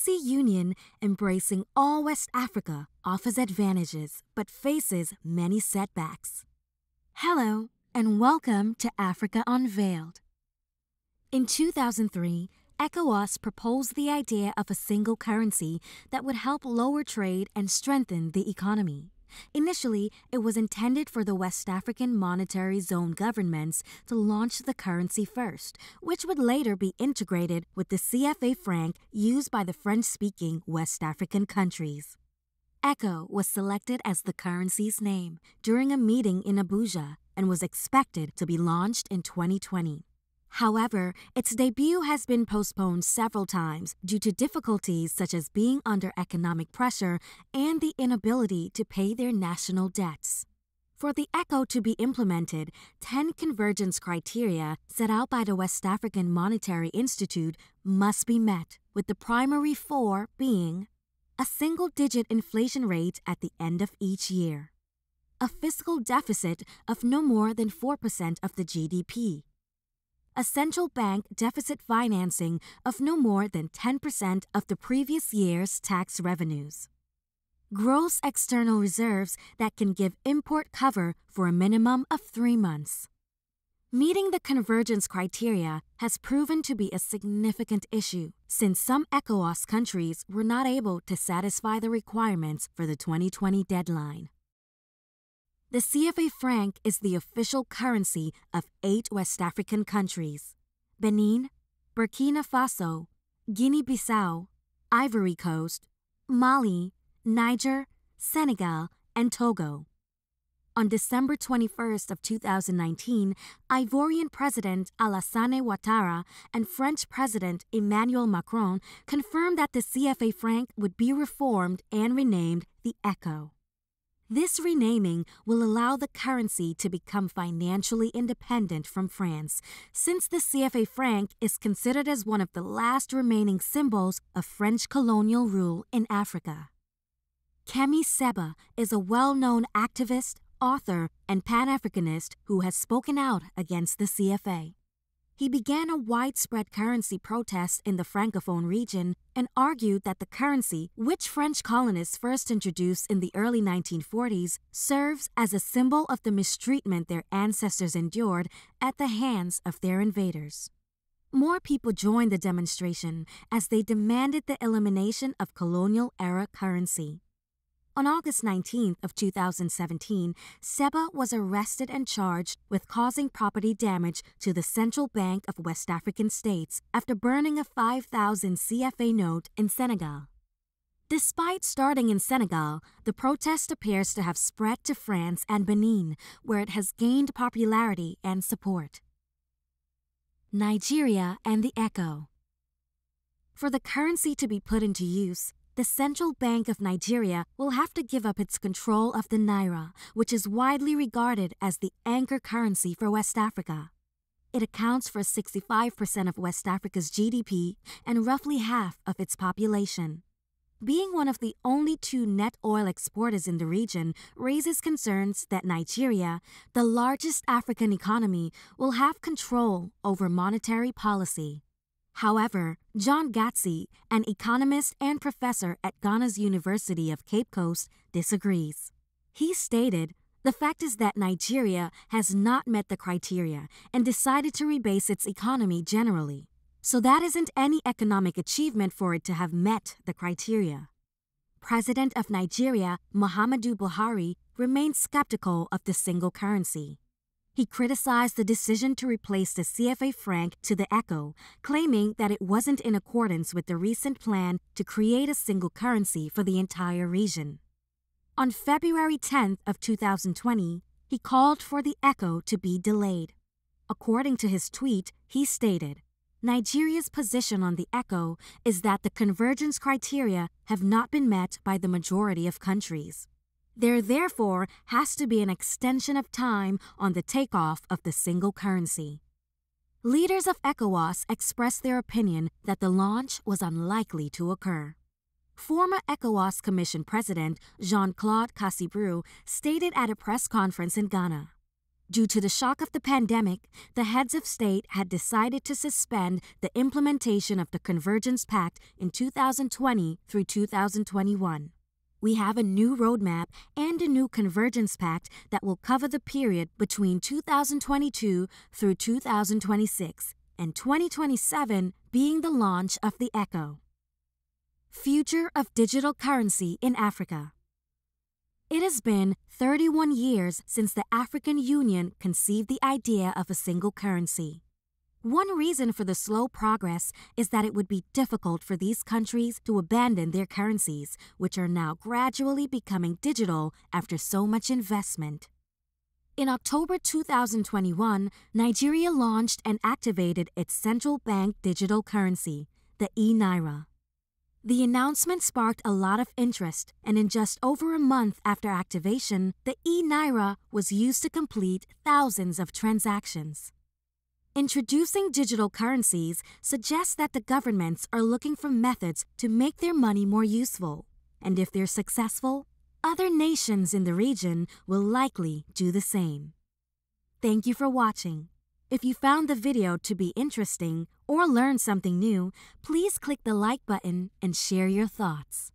currency union embracing all West Africa offers advantages but faces many setbacks. Hello, and welcome to Africa Unveiled. In 2003, ECOWAS proposed the idea of a single currency that would help lower trade and strengthen the economy. Initially, it was intended for the West African Monetary Zone governments to launch the currency first, which would later be integrated with the CFA franc used by the French speaking West African countries. ECO was selected as the currency's name during a meeting in Abuja and was expected to be launched in 2020. However, its debut has been postponed several times due to difficulties such as being under economic pressure and the inability to pay their national debts. For the ECO to be implemented, 10 convergence criteria set out by the West African Monetary Institute must be met, with the primary four being a single digit inflation rate at the end of each year, a fiscal deficit of no more than 4% of the GDP a central bank deficit financing of no more than 10% of the previous year's tax revenues. Gross external reserves that can give import cover for a minimum of three months. Meeting the convergence criteria has proven to be a significant issue since some ECOWAS countries were not able to satisfy the requirements for the 2020 deadline. The CFA franc is the official currency of eight West African countries Benin, Burkina Faso, Guinea Bissau, Ivory Coast, Mali, Niger, Senegal, and Togo. On December 21st of 2019, Ivorian President Alassane Ouattara and French President Emmanuel Macron confirmed that the CFA franc would be reformed and renamed the ECO. This renaming will allow the currency to become financially independent from France, since the CFA franc is considered as one of the last remaining symbols of French colonial rule in Africa. Kemi Seba is a well known activist, author, and Pan Africanist who has spoken out against the CFA. He began a widespread currency protest in the Francophone region and argued that the currency, which French colonists first introduced in the early 1940s, serves as a symbol of the mistreatment their ancestors endured at the hands of their invaders. More people joined the demonstration as they demanded the elimination of colonial era currency. On August 19th of 2017, Seba was arrested and charged with causing property damage to the Central Bank of West African States after burning a 5,000 CFA note in Senegal. Despite starting in Senegal, the protest appears to have spread to France and Benin, where it has gained popularity and support. Nigeria and the ECO For the currency to be put into use, the Central Bank of Nigeria will have to give up its control of the naira, which is widely regarded as the anchor currency for West Africa. It accounts for 65% of West Africa's GDP and roughly half of its population. Being one of the only two net oil exporters in the region raises concerns that Nigeria, the largest African economy, will have control over monetary policy. However, John Gatsi, an economist and professor at Ghana's University of Cape Coast, disagrees. He stated, the fact is that Nigeria has not met the criteria and decided to rebase its economy generally. So that isn't any economic achievement for it to have met the criteria. President of Nigeria, Muhammadu Buhari, remains skeptical of the single currency. He criticized the decision to replace the CFA franc to the ECO, claiming that it wasn't in accordance with the recent plan to create a single currency for the entire region. On February 10th of 2020, he called for the ECO to be delayed. According to his tweet, he stated, Nigeria's position on the ECO is that the convergence criteria have not been met by the majority of countries. There therefore has to be an extension of time on the takeoff of the single currency. Leaders of ECOWAS expressed their opinion that the launch was unlikely to occur. Former ECOWAS Commission President Jean Claude Kassi Brou stated at a press conference in Ghana Due to the shock of the pandemic, the heads of state had decided to suspend the implementation of the Convergence Pact in 2020 through 2021. We have a new roadmap and a new Convergence Pact that will cover the period between 2022 through 2026, and 2027 being the launch of the ECO. Future of Digital Currency in Africa it has been 31 years since the African Union conceived the idea of a single currency. One reason for the slow progress is that it would be difficult for these countries to abandon their currencies, which are now gradually becoming digital after so much investment. In October 2021, Nigeria launched and activated its central bank digital currency, the e Naira. The announcement sparked a lot of interest, and in just over a month after activation, the e-Naira was used to complete thousands of transactions. Introducing digital currencies suggests that the governments are looking for methods to make their money more useful, and if they're successful, other nations in the region will likely do the same. Thank you for watching. If you found the video to be interesting or learned something new, please click the like button and share your thoughts.